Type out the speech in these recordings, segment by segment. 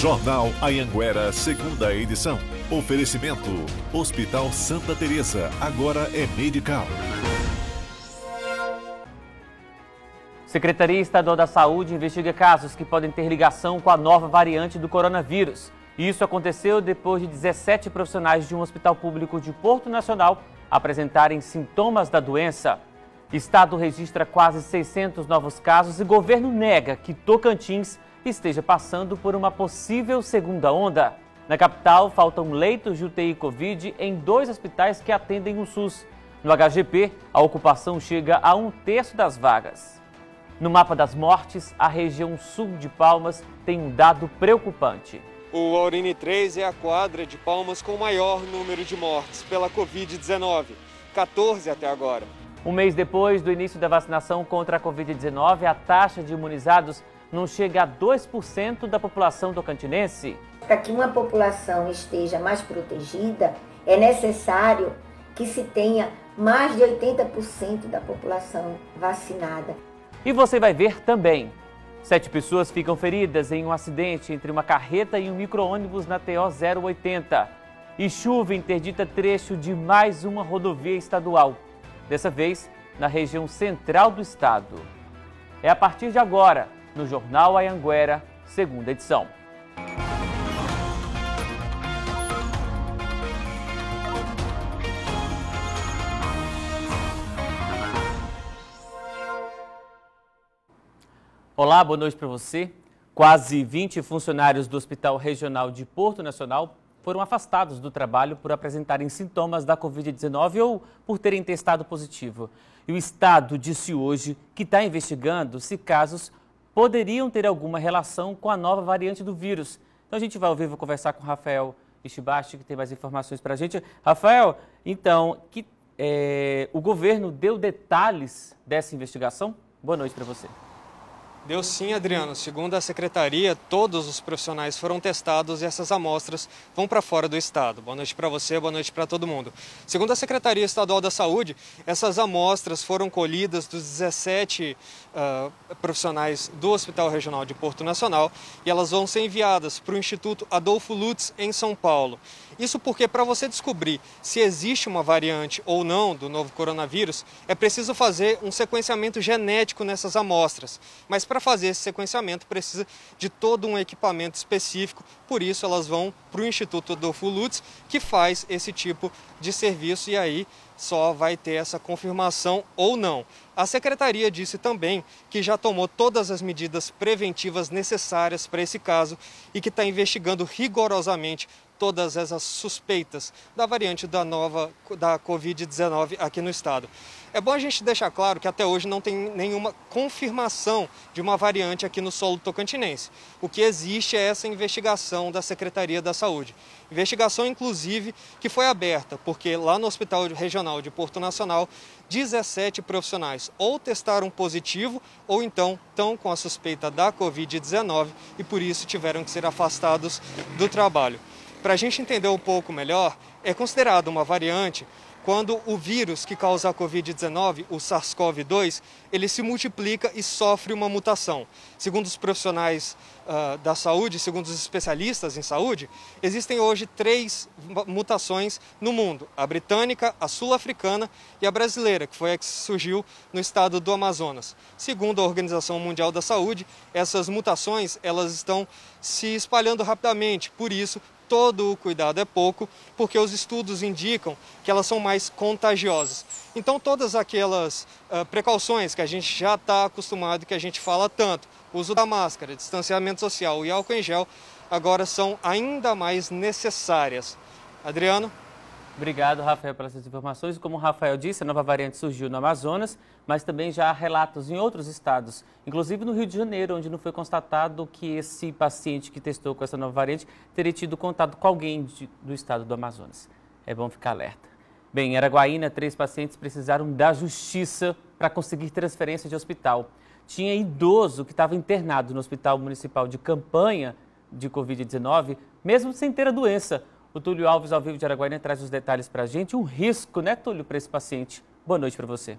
Jornal Ayanguera, segunda edição. Oferecimento: Hospital Santa Teresa, agora é Medical. Secretaria Estadual da Saúde investiga casos que podem ter ligação com a nova variante do coronavírus. Isso aconteceu depois de 17 profissionais de um hospital público de Porto Nacional apresentarem sintomas da doença. Estado registra quase 600 novos casos e governo nega que Tocantins esteja passando por uma possível segunda onda. Na capital, faltam leitos de UTI Covid em dois hospitais que atendem o SUS. No HGP, a ocupação chega a um terço das vagas. No mapa das mortes, a região sul de Palmas tem um dado preocupante. O Aurine 3 é a quadra de Palmas com o maior número de mortes pela Covid-19, 14 até agora. Um mês depois do início da vacinação contra a Covid-19, a taxa de imunizados não chega a 2% da população tocantinense. Para que uma população esteja mais protegida, é necessário que se tenha mais de 80% da população vacinada. E você vai ver também. Sete pessoas ficam feridas em um acidente entre uma carreta e um micro-ônibus na TO 080. E chuva interdita trecho de mais uma rodovia estadual. Dessa vez, na região central do estado. É a partir de agora no Jornal Ayanguera, segunda edição. Olá, boa noite para você. Quase 20 funcionários do Hospital Regional de Porto Nacional foram afastados do trabalho por apresentarem sintomas da Covid-19 ou por terem testado positivo. E o Estado disse hoje que está investigando se casos poderiam ter alguma relação com a nova variante do vírus. Então a gente vai ao vivo conversar com o Rafael Ishibashi, que tem mais informações para a gente. Rafael, então, que, é, o governo deu detalhes dessa investigação? Boa noite para você. Deu sim, Adriano. Segundo a secretaria, todos os profissionais foram testados e essas amostras vão para fora do estado. Boa noite para você, boa noite para todo mundo. Segundo a Secretaria Estadual da Saúde, essas amostras foram colhidas dos 17 uh, profissionais do Hospital Regional de Porto Nacional e elas vão ser enviadas para o Instituto Adolfo Lutz, em São Paulo. Isso porque para você descobrir se existe uma variante ou não do novo coronavírus, é preciso fazer um sequenciamento genético nessas amostras. Mas para fazer esse sequenciamento precisa de todo um equipamento específico, por isso elas vão para o Instituto Adolfo Lutz, que faz esse tipo de serviço e aí só vai ter essa confirmação ou não. A secretaria disse também que já tomou todas as medidas preventivas necessárias para esse caso e que está investigando rigorosamente todas essas suspeitas da variante da nova da Covid-19 aqui no estado. É bom a gente deixar claro que até hoje não tem nenhuma confirmação de uma variante aqui no solo tocantinense. O que existe é essa investigação da Secretaria da Saúde. Investigação, inclusive, que foi aberta, porque lá no Hospital Regional de Porto Nacional, 17 profissionais ou testaram positivo ou então estão com a suspeita da Covid-19 e por isso tiveram que ser afastados do trabalho. Para a gente entender um pouco melhor, é considerado uma variante quando o vírus que causa a Covid-19, o SARS-CoV-2, ele se multiplica e sofre uma mutação. Segundo os profissionais uh, da saúde, segundo os especialistas em saúde, existem hoje três mutações no mundo: a britânica, a sul-africana e a brasileira, que foi a que surgiu no estado do Amazonas. Segundo a Organização Mundial da Saúde, essas mutações elas estão se espalhando rapidamente, por isso todo o cuidado é pouco, porque os estudos indicam que elas são mais contagiosas. Então, todas aquelas uh, precauções que a gente já está acostumado, que a gente fala tanto, uso da máscara, distanciamento social e álcool em gel, agora são ainda mais necessárias. Adriano? Obrigado, Rafael, pelas informações. Como o Rafael disse, a nova variante surgiu no Amazonas, mas também já há relatos em outros estados, inclusive no Rio de Janeiro, onde não foi constatado que esse paciente que testou com essa nova variante teria tido contato com alguém de, do estado do Amazonas. É bom ficar alerta. Bem, em Araguaína, três pacientes precisaram da justiça para conseguir transferência de hospital. Tinha idoso que estava internado no Hospital Municipal de Campanha de Covid-19, mesmo sem ter a doença. O Túlio Alves, ao vivo de Araguaína, traz os detalhes para a gente. Um risco, né, Túlio, para esse paciente. Boa noite para você.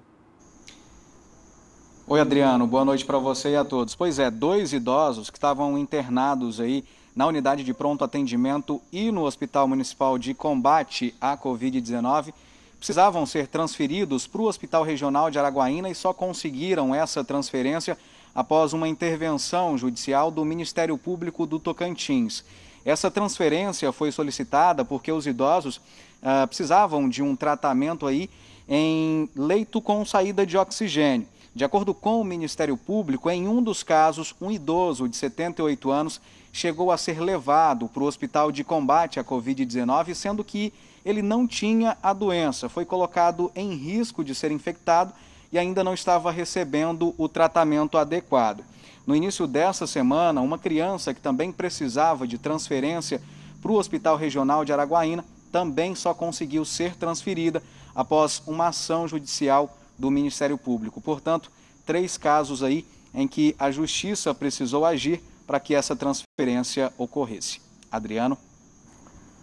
Oi, Adriano. Boa noite para você e a todos. Pois é, dois idosos que estavam internados aí na unidade de pronto atendimento e no Hospital Municipal de Combate à Covid-19 precisavam ser transferidos para o Hospital Regional de Araguaína e só conseguiram essa transferência após uma intervenção judicial do Ministério Público do Tocantins. Essa transferência foi solicitada porque os idosos uh, precisavam de um tratamento aí em leito com saída de oxigênio. De acordo com o Ministério Público, em um dos casos, um idoso de 78 anos chegou a ser levado para o hospital de combate à Covid-19, sendo que ele não tinha a doença, foi colocado em risco de ser infectado e ainda não estava recebendo o tratamento adequado. No início dessa semana, uma criança que também precisava de transferência para o Hospital Regional de Araguaína também só conseguiu ser transferida após uma ação judicial do Ministério Público. Portanto, três casos aí em que a Justiça precisou agir para que essa transferência ocorresse. Adriano.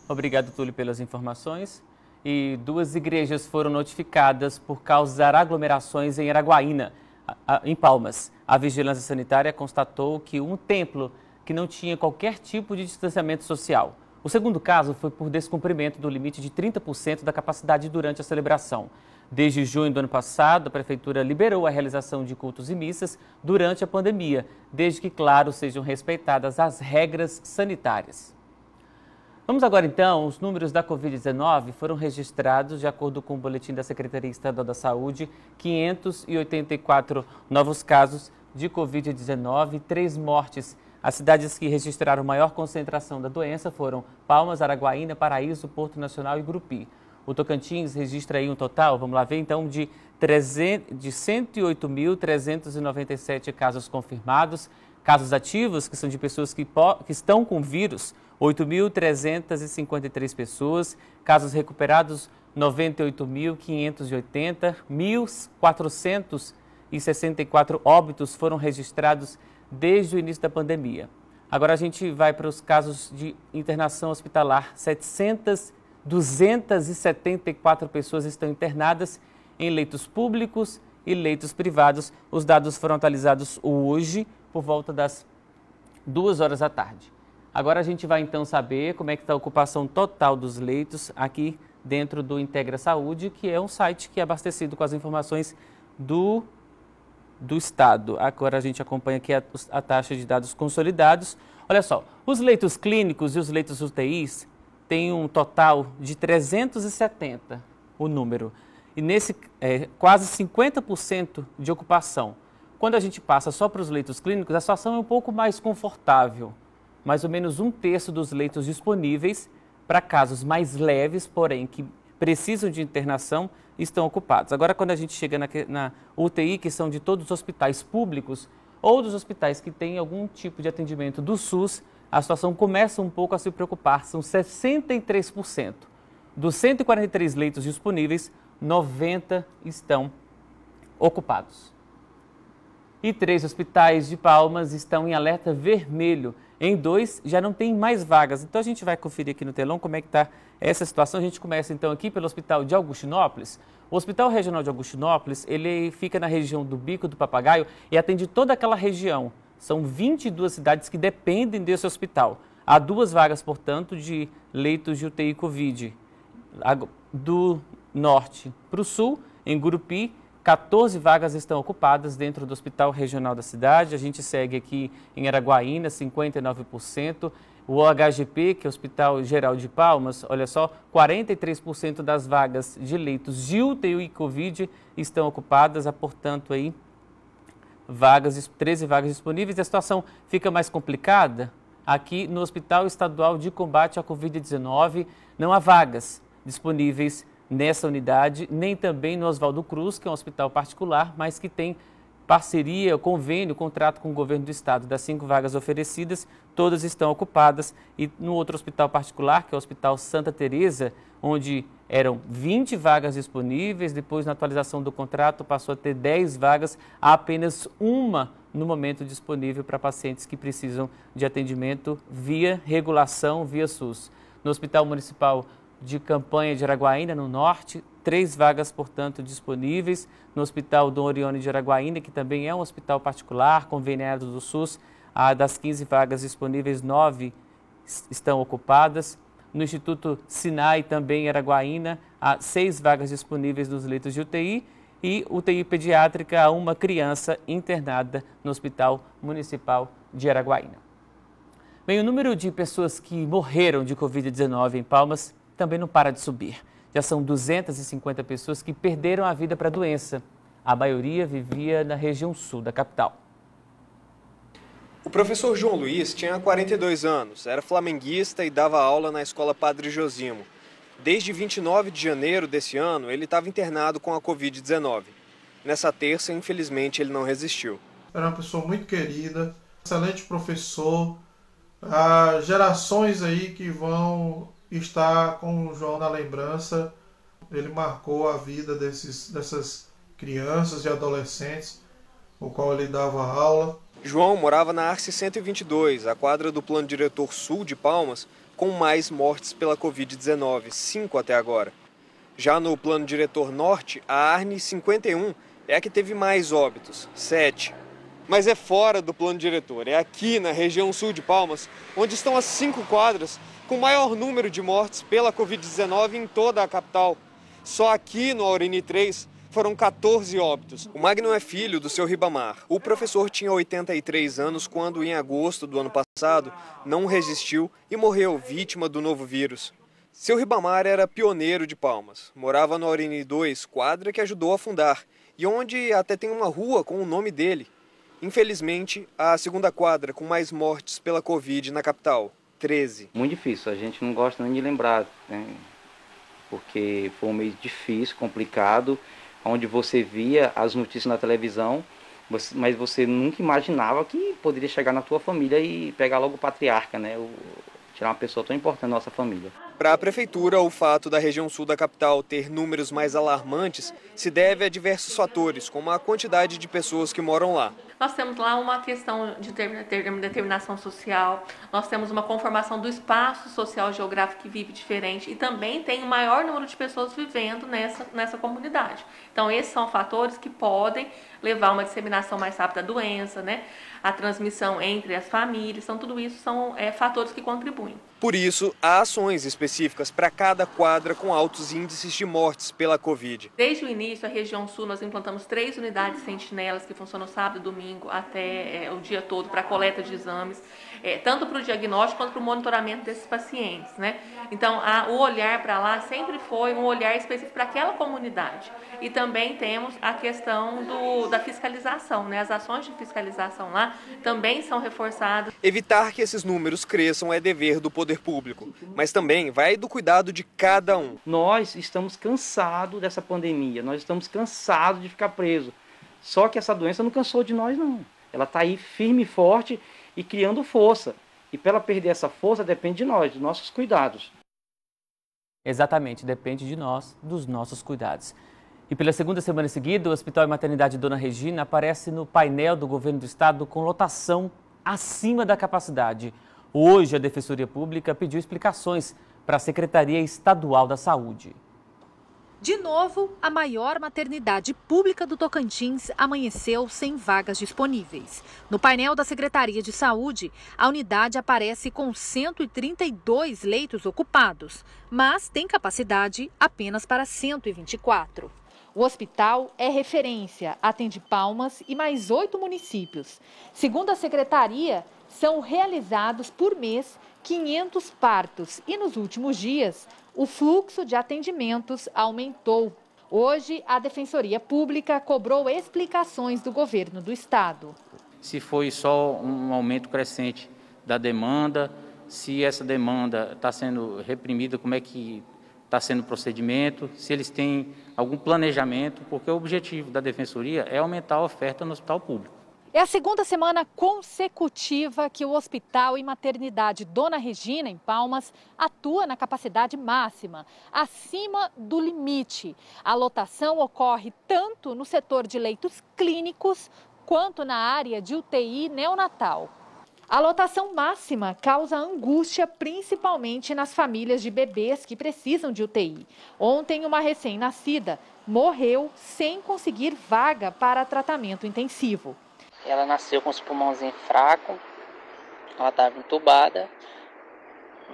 Obrigado, Túlio, pelas informações. E duas igrejas foram notificadas por causar aglomerações em Araguaína, em Palmas. A vigilância sanitária constatou que um templo que não tinha qualquer tipo de distanciamento social. O segundo caso foi por descumprimento do limite de 30% da capacidade durante a celebração. Desde junho do ano passado, a Prefeitura liberou a realização de cultos e missas durante a pandemia, desde que, claro, sejam respeitadas as regras sanitárias. Vamos agora então, os números da Covid-19 foram registrados, de acordo com o boletim da Secretaria Estadual da Saúde, 584 novos casos de Covid-19 e três mortes. As cidades que registraram maior concentração da doença foram Palmas, Araguaína, Paraíso, Porto Nacional e Grupi. O Tocantins registra aí um total, vamos lá ver então, de, de 108.397 casos confirmados, casos ativos, que são de pessoas que, que estão com vírus, 8.353 pessoas, casos recuperados 98.580, 1.464 óbitos foram registrados desde o início da pandemia. Agora a gente vai para os casos de internação hospitalar. 700, 274 pessoas estão internadas em leitos públicos e leitos privados. Os dados foram atualizados hoje por volta das duas horas da tarde. Agora a gente vai então saber como é que está a ocupação total dos leitos aqui dentro do Integra Saúde, que é um site que é abastecido com as informações do, do Estado. Agora a gente acompanha aqui a, a taxa de dados consolidados. Olha só, os leitos clínicos e os leitos UTIs têm um total de 370, o número. E nesse é, quase 50% de ocupação. Quando a gente passa só para os leitos clínicos, a situação é um pouco mais confortável mais ou menos um terço dos leitos disponíveis para casos mais leves, porém que precisam de internação, estão ocupados. Agora, quando a gente chega na, na UTI, que são de todos os hospitais públicos ou dos hospitais que têm algum tipo de atendimento do SUS, a situação começa um pouco a se preocupar. São 63%. Dos 143 leitos disponíveis, 90 estão ocupados. E três hospitais de Palmas estão em alerta vermelho em dois, já não tem mais vagas. Então a gente vai conferir aqui no telão como é que está essa situação. A gente começa então aqui pelo Hospital de Augustinópolis. O Hospital Regional de Augustinópolis, ele fica na região do Bico do Papagaio e atende toda aquela região. São 22 cidades que dependem desse hospital. Há duas vagas, portanto, de leitos de UTI Covid. Do norte para o sul, em Gurupi, 14 vagas estão ocupadas dentro do Hospital Regional da cidade. A gente segue aqui em Araguaína, 59%. O OHGP, que é o Hospital Geral de Palmas, olha só, 43% das vagas de leitos de UTI e Covid estão ocupadas, há, portanto, aí vagas, 13 vagas disponíveis. A situação fica mais complicada aqui no Hospital Estadual de Combate à Covid-19. Não há vagas disponíveis nessa unidade, nem também no Oswaldo Cruz, que é um hospital particular, mas que tem parceria, convênio, contrato com o governo do estado. Das cinco vagas oferecidas, todas estão ocupadas. E no outro hospital particular, que é o Hospital Santa Teresa, onde eram 20 vagas disponíveis, depois na atualização do contrato passou a ter 10 vagas, há apenas uma no momento disponível para pacientes que precisam de atendimento via regulação, via SUS. No Hospital Municipal de campanha de Araguaína, no norte, três vagas, portanto, disponíveis no Hospital Dom Orione de Araguaína, que também é um hospital particular, conveniado do SUS. Ah, das 15 vagas disponíveis, nove estão ocupadas. No Instituto Sinai, também em Araguaína, há seis vagas disponíveis nos leitos de UTI e UTI pediátrica a uma criança internada no Hospital Municipal de Araguaína. Bem, o número de pessoas que morreram de Covid-19 em Palmas também não para de subir. Já são 250 pessoas que perderam a vida para a doença. A maioria vivia na região sul da capital. O professor João Luiz tinha 42 anos, era flamenguista e dava aula na escola Padre Josimo. Desde 29 de janeiro desse ano, ele estava internado com a Covid-19. Nessa terça, infelizmente, ele não resistiu. Era uma pessoa muito querida, excelente professor. Há gerações aí que vão estar com João na lembrança. Ele marcou a vida desses, dessas crianças e adolescentes, o qual ele dava aula. João morava na Arce 122, a quadra do Plano Diretor Sul de Palmas, com mais mortes pela Covid-19, cinco até agora. Já no Plano Diretor Norte, a Arne 51 é a que teve mais óbitos, sete. Mas é fora do plano diretor, é aqui na região sul de Palmas, onde estão as cinco quadras com maior número de mortes pela Covid-19 em toda a capital. Só aqui no Aurini 3 foram 14 óbitos. O Magno é filho do seu Ribamar. O professor tinha 83 anos quando, em agosto do ano passado, não resistiu e morreu vítima do novo vírus. Seu Ribamar era pioneiro de Palmas. Morava no Aurini 2, quadra que ajudou a fundar, e onde até tem uma rua com o nome dele. Infelizmente, a segunda quadra com mais mortes pela Covid na capital, 13. Muito difícil, a gente não gosta nem de lembrar, né? porque foi um mês difícil, complicado onde você via as notícias na televisão, mas você nunca imaginava que poderia chegar na tua família e pegar logo o patriarca, né? O, tirar uma pessoa tão importante da nossa família. Para a prefeitura, o fato da região sul da capital ter números mais alarmantes se deve a diversos fatores, como a quantidade de pessoas que moram lá. Nós temos lá uma questão de determinação social, nós temos uma conformação do espaço social geográfico que vive diferente e também tem o um maior número de pessoas vivendo nessa, nessa comunidade. Então, esses são fatores que podem levar a uma disseminação mais rápida da doença, né? a transmissão entre as famílias. Então, tudo isso são é, fatores que contribuem. Por isso, há ações específicas para cada quadra com altos índices de mortes pela Covid. Desde o início, a região sul, nós implantamos três unidades sentinelas que funcionam sábado e domingo até é, o dia todo para coleta de exames é, tanto para o diagnóstico quanto para o monitoramento desses pacientes. Né? Então, a, o olhar para lá sempre foi um olhar específico para aquela comunidade. E também temos a questão do, da fiscalização, né? as ações de fiscalização lá também são reforçadas. Evitar que esses números cresçam é dever do poder público, mas também vai do cuidado de cada um. Nós estamos cansados dessa pandemia, nós estamos cansados de ficar preso. Só que essa doença não cansou de nós, não. Ela está aí firme e forte e criando força. E para ela perder essa força depende de nós, dos nossos cuidados. Exatamente, depende de nós, dos nossos cuidados. E pela segunda semana seguida, o Hospital e Maternidade Dona Regina aparece no painel do governo do estado com lotação acima da capacidade. Hoje, a Defensoria Pública pediu explicações para a Secretaria Estadual da Saúde. De novo, a maior maternidade pública do Tocantins amanheceu sem vagas disponíveis. No painel da Secretaria de Saúde, a unidade aparece com 132 leitos ocupados, mas tem capacidade apenas para 124. O hospital é referência, atende Palmas e mais oito municípios. Segundo a secretaria, são realizados por mês 500 partos e nos últimos dias o fluxo de atendimentos aumentou. Hoje, a Defensoria Pública cobrou explicações do governo do estado. Se foi só um aumento crescente da demanda, se essa demanda está sendo reprimida, como é que está sendo o procedimento, se eles têm algum planejamento, porque o objetivo da Defensoria é aumentar a oferta no hospital público. É a segunda semana consecutiva que o Hospital e Maternidade Dona Regina, em Palmas, atua na capacidade máxima, acima do limite. A lotação ocorre tanto no setor de leitos clínicos quanto na área de UTI neonatal. A lotação máxima causa angústia principalmente nas famílias de bebês que precisam de UTI. Ontem, uma recém-nascida morreu sem conseguir vaga para tratamento intensivo. Ela nasceu com os pulmãozinhos fracos, ela estava entubada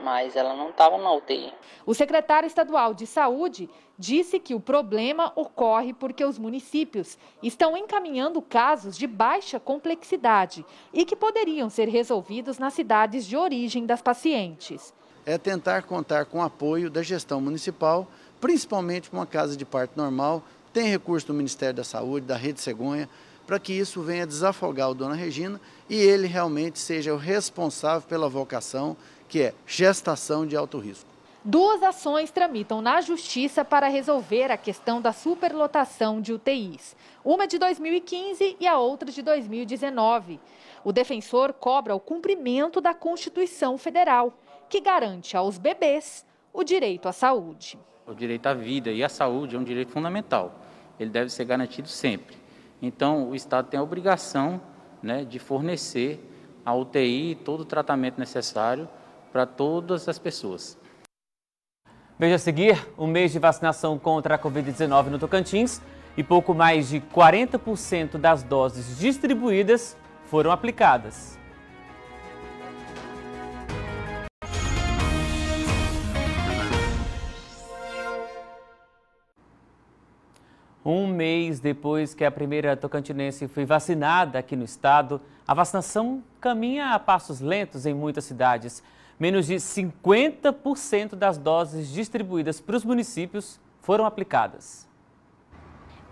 mas ela não estava na UTI. O secretário estadual de Saúde disse que o problema ocorre porque os municípios estão encaminhando casos de baixa complexidade e que poderiam ser resolvidos nas cidades de origem das pacientes. É tentar contar com o apoio da gestão municipal, principalmente com a casa de parto normal, tem recurso do Ministério da Saúde, da Rede Cegonha, para que isso venha desafogar o Dona Regina e ele realmente seja o responsável pela vocação, que é gestação de alto risco. Duas ações tramitam na Justiça para resolver a questão da superlotação de UTIs. Uma de 2015 e a outra de 2019. O defensor cobra o cumprimento da Constituição Federal, que garante aos bebês o direito à saúde. O direito à vida e à saúde é um direito fundamental. Ele deve ser garantido sempre. Então, o Estado tem a obrigação né, de fornecer a UTI e todo o tratamento necessário para todas as pessoas. Veja a seguir, o mês de vacinação contra a Covid-19 no Tocantins e pouco mais de 40% das doses distribuídas foram aplicadas. Um mês depois que a primeira tocantinense foi vacinada aqui no estado, a vacinação caminha a passos lentos em muitas cidades. Menos de 50% das doses distribuídas para os municípios foram aplicadas.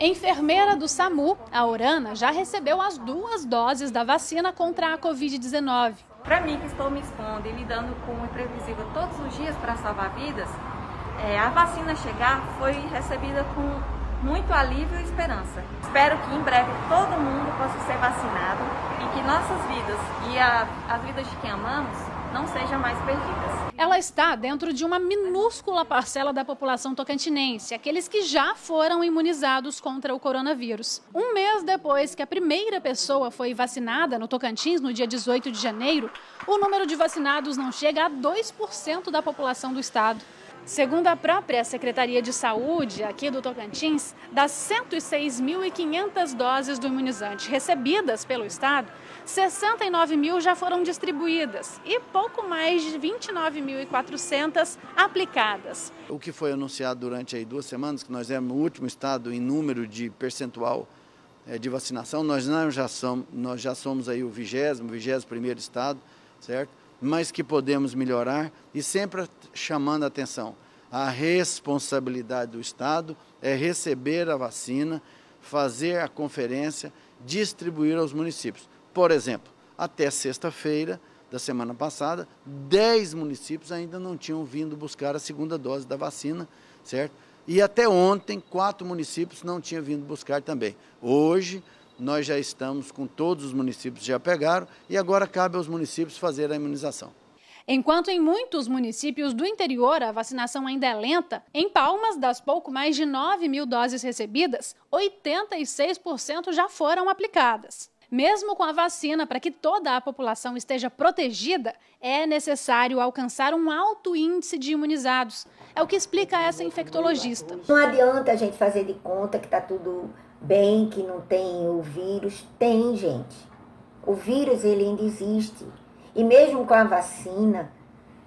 Enfermeira do SAMU, a Orana, já recebeu as duas doses da vacina contra a Covid-19. Para mim, que estou me expondo e lidando com o imprevisível todos os dias para salvar vidas, é, a vacina chegar foi recebida com muito alívio e esperança. Espero que em breve todo mundo possa ser vacinado e que nossas vidas e a, as vidas de quem amamos não sejam mais perdidas. Ela está dentro de uma minúscula parcela da população tocantinense, aqueles que já foram imunizados contra o coronavírus. Um mês depois que a primeira pessoa foi vacinada no Tocantins, no dia 18 de janeiro, o número de vacinados não chega a 2% da população do estado. Segundo a própria Secretaria de Saúde aqui do Tocantins, das 106.500 doses do imunizante recebidas pelo Estado, 69 mil já foram distribuídas e pouco mais de 29.400 aplicadas. O que foi anunciado durante aí duas semanas, que nós éramos o último estado em número de percentual é, de vacinação, nós já somos, nós já somos aí o vigésimo, vigésimo primeiro estado, certo? Mas que podemos melhorar e sempre chamando a atenção. A responsabilidade do Estado é receber a vacina, fazer a conferência, distribuir aos municípios. Por exemplo, até sexta-feira da semana passada, 10 municípios ainda não tinham vindo buscar a segunda dose da vacina, certo? E até ontem, quatro municípios não tinham vindo buscar também. Hoje, nós já estamos com todos os municípios já pegaram e agora cabe aos municípios fazer a imunização. Enquanto em muitos municípios do interior a vacinação ainda é lenta, em Palmas, das pouco mais de 9 mil doses recebidas, 86% já foram aplicadas. Mesmo com a vacina, para que toda a população esteja protegida, é necessário alcançar um alto índice de imunizados. É o que explica essa infectologista. Não adianta a gente fazer de conta que está tudo bem que não tem o vírus. Tem, gente. O vírus ele ainda existe. E mesmo com a vacina,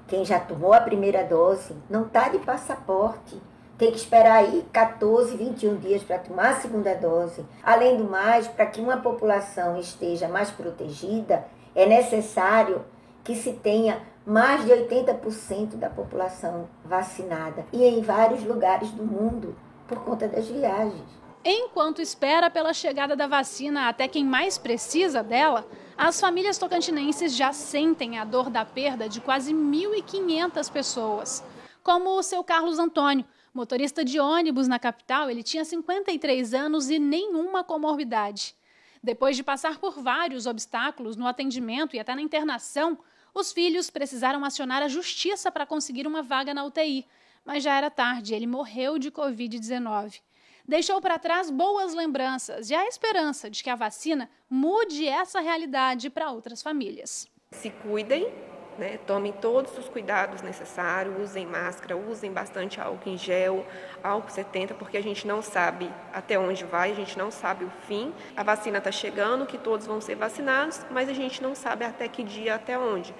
quem já tomou a primeira dose não está de passaporte. Tem que esperar aí 14, 21 dias para tomar a segunda dose. Além do mais, para que uma população esteja mais protegida, é necessário que se tenha mais de 80% da população vacinada e em vários lugares do mundo por conta das viagens. Enquanto espera pela chegada da vacina até quem mais precisa dela, as famílias tocantinenses já sentem a dor da perda de quase 1.500 pessoas. Como o seu Carlos Antônio, motorista de ônibus na capital, ele tinha 53 anos e nenhuma comorbidade. Depois de passar por vários obstáculos no atendimento e até na internação, os filhos precisaram acionar a justiça para conseguir uma vaga na UTI. Mas já era tarde, ele morreu de Covid-19 deixou para trás boas lembranças e a esperança de que a vacina mude essa realidade para outras famílias. Se cuidem, né? tomem todos os cuidados necessários, usem máscara, usem bastante álcool em gel, álcool 70, porque a gente não sabe até onde vai, a gente não sabe o fim. A vacina está chegando, que todos vão ser vacinados, mas a gente não sabe até que dia, até onde.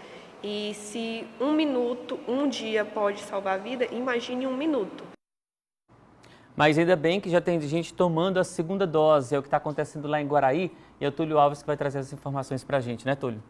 E se um minuto, um dia pode salvar a vida, imagine um minuto. Mas ainda bem que já tem gente tomando a segunda dose, é o que está acontecendo lá em Guaraí. E é o Túlio Alves que vai trazer as informações para a gente, né, Túlio?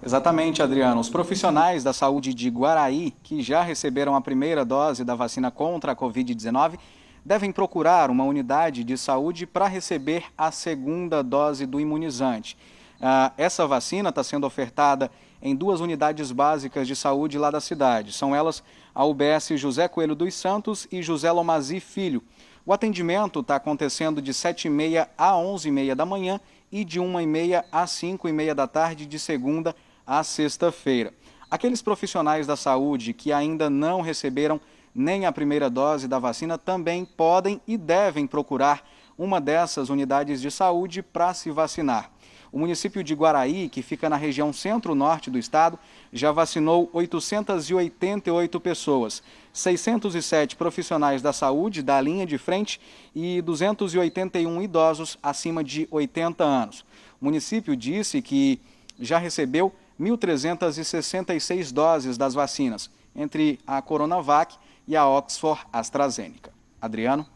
Exatamente, Adriano. Os profissionais da saúde de Guaraí, que já receberam a primeira dose da vacina contra a Covid-19, devem procurar uma unidade de saúde para receber a segunda dose do imunizante. Ah, essa vacina está sendo ofertada em duas unidades básicas de saúde lá da cidade. São elas a UBS José Coelho dos Santos e José Lomazi Filho. O atendimento está acontecendo de 7h30 a 11h30 da manhã e de 1h30 a 5h30 da tarde, de segunda a sexta-feira. Aqueles profissionais da saúde que ainda não receberam nem a primeira dose da vacina também podem e devem procurar uma dessas unidades de saúde para se vacinar. O município de Guaraí, que fica na região centro-norte do estado, já vacinou 888 pessoas, 607 profissionais da saúde da linha de frente e 281 idosos acima de 80 anos. O município disse que já recebeu 1.366 doses das vacinas, entre a Coronavac e a Oxford AstraZeneca. Adriano?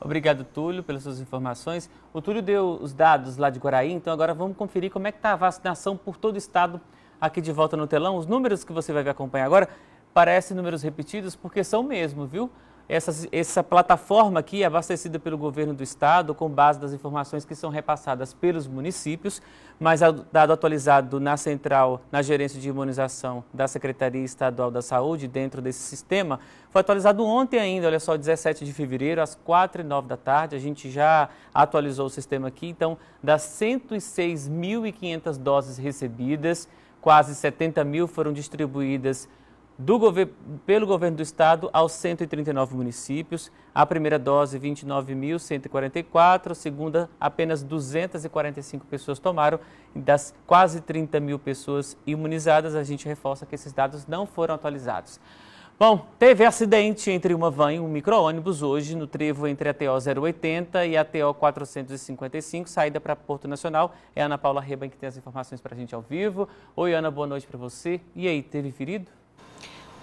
Obrigado, Túlio, pelas suas informações. O Túlio deu os dados lá de Guaraí, então agora vamos conferir como é que está a vacinação por todo o estado aqui de volta no telão. Os números que você vai acompanhar agora parecem números repetidos porque são mesmo, viu? Essa, essa plataforma aqui é abastecida pelo governo do estado com base das informações que são repassadas pelos municípios, mas dado atualizado na central, na gerência de imunização da Secretaria Estadual da Saúde, dentro desse sistema, foi atualizado ontem ainda, olha só, 17 de fevereiro, às 4 e 9 da tarde, a gente já atualizou o sistema aqui, então, das 106.500 doses recebidas, quase 70 mil foram distribuídas do governo, pelo governo do estado aos 139 municípios. A primeira dose, 29.144, a segunda, apenas 245 pessoas tomaram. Das quase 30 mil pessoas imunizadas, a gente reforça que esses dados não foram atualizados. Bom, teve acidente entre uma van e um micro-ônibus hoje no trevo entre a TO 080 e a TO 455, saída para Porto Nacional. É a Ana Paula Reba que tem as informações para a gente ao vivo. Oi, Ana, boa noite para você. E aí, teve ferido?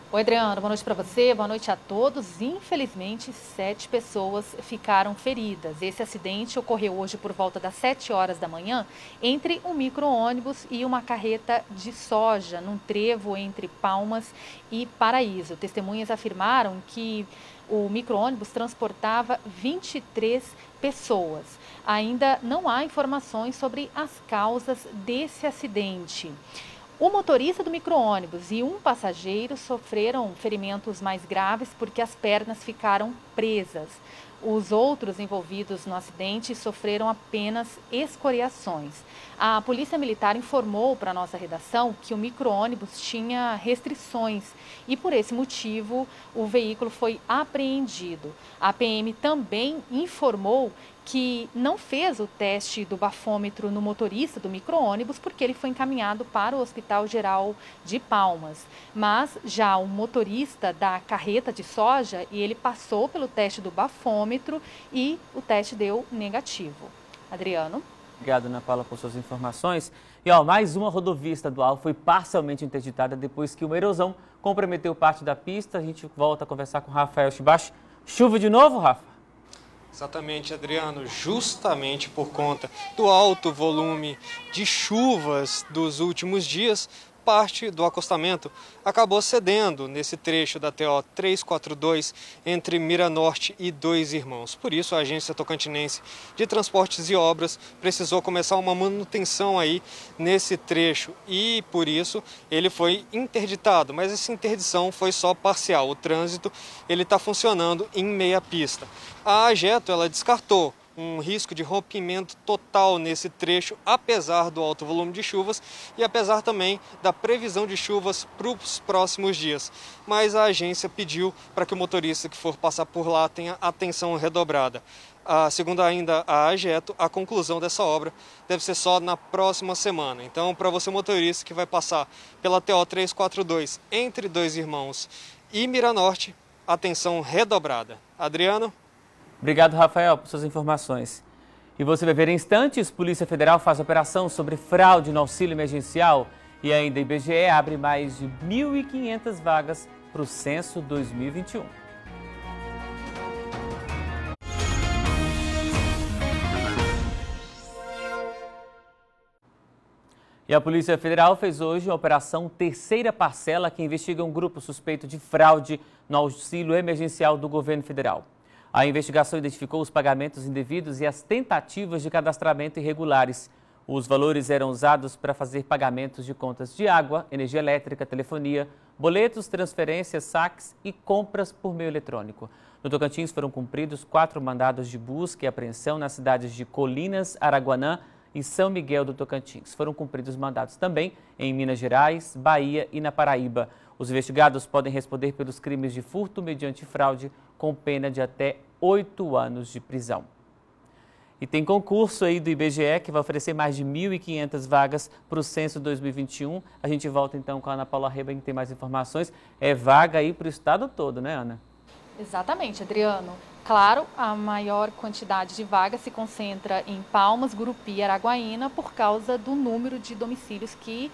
Oi, Adriano, boa noite para você, boa noite a todos. Infelizmente, sete pessoas ficaram feridas. Esse acidente ocorreu hoje por volta das 7 horas da manhã entre um micro-ônibus e uma carreta de soja, num trevo entre Palmas e Paraíso. Testemunhas afirmaram que o micro-ônibus transportava 23 pessoas. Ainda não há informações sobre as causas desse acidente. O motorista do micro-ônibus e um passageiro sofreram ferimentos mais graves porque as pernas ficaram presas. Os outros envolvidos no acidente sofreram apenas escoriações. A Polícia Militar informou para nossa redação que o micro-ônibus tinha restrições e, por esse motivo, o veículo foi apreendido. A PM também informou que não fez o teste do bafômetro no motorista do micro-ônibus porque ele foi encaminhado para o Hospital Geral de Palmas. Mas já o motorista da carreta de soja, e ele passou pelo teste do bafômetro e o teste deu negativo. Adriano? Obrigado, Ana Paula, por suas informações. E ó, mais uma rodovia estadual foi parcialmente interditada depois que uma erosão comprometeu parte da pista. A gente volta a conversar com Rafael Chibachi. Chuva de novo, Rafa? Exatamente, Adriano, justamente por conta do alto volume de chuvas dos últimos dias, parte do acostamento acabou cedendo nesse trecho da TO 342 entre Miranorte e Dois Irmãos. Por isso, a Agência Tocantinense de Transportes e Obras precisou começar uma manutenção aí nesse trecho e, por isso, ele foi interditado. Mas essa interdição foi só parcial. O trânsito ele está funcionando em meia pista. A Ageto ela descartou um risco de rompimento total nesse trecho, apesar do alto volume de chuvas e apesar também da previsão de chuvas para os próximos dias. Mas a agência pediu para que o motorista que for passar por lá tenha atenção redobrada. Ah, segundo ainda a Ageto, a conclusão dessa obra deve ser só na próxima semana. Então, para você motorista que vai passar pela TO 342 entre Dois Irmãos e Miranorte, atenção redobrada. Adriano? Obrigado, Rafael, por suas informações. E você vai ver em instantes, Polícia Federal faz operação sobre fraude no auxílio emergencial. E ainda IBGE abre mais de 1.500 vagas para o censo 2021. E a Polícia Federal fez hoje a operação Terceira Parcela, que investiga um grupo suspeito de fraude no auxílio emergencial do governo federal. A investigação identificou os pagamentos indevidos e as tentativas de cadastramento irregulares. Os valores eram usados para fazer pagamentos de contas de água, energia elétrica, telefonia, boletos, transferências, saques e compras por meio eletrônico. No Tocantins foram cumpridos quatro mandados de busca e apreensão nas cidades de Colinas, Araguanã, e São Miguel do Tocantins. Foram cumpridos mandados também em Minas Gerais, Bahia e na Paraíba. Os investigados podem responder pelos crimes de furto mediante fraude, com pena de até oito anos de prisão. E tem concurso aí do IBGE que vai oferecer mais de 1.500 vagas para o censo 2021. A gente volta então com a Ana Paula Reba, que tem mais informações. É vaga aí para o estado todo, né, Ana? Exatamente, Adriano. Claro, a maior quantidade de vagas se concentra em Palmas, Gurupi e Araguaína por causa do número de domicílios que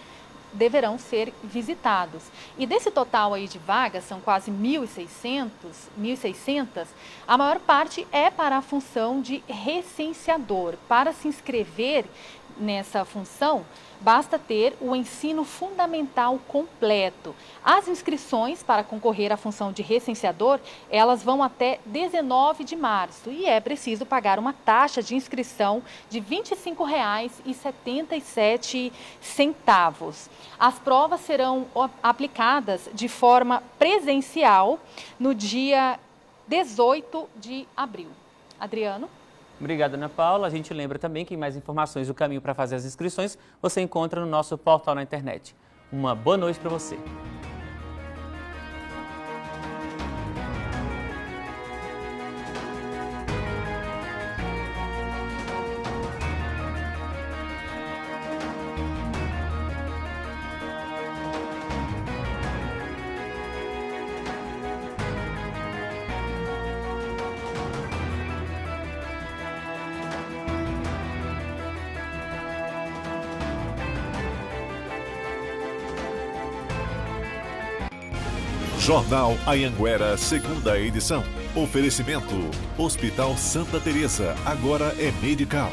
deverão ser visitados. E desse total aí de vagas, são quase 1.600, 1.600, a maior parte é para a função de recenseador. Para se inscrever nessa função, basta ter o ensino fundamental completo. As inscrições para concorrer à função de recenseador, elas vão até 19 de março e é preciso pagar uma taxa de inscrição de R$ 25,77. As provas serão aplicadas de forma presencial no dia 18 de abril. Adriano? Obrigado, Ana Paula. A gente lembra também que mais informações do caminho para fazer as inscrições você encontra no nosso portal na internet. Uma boa noite para você. Jornal Ayanguera, segunda edição. Oferecimento: Hospital Santa Teresa, agora é Medical.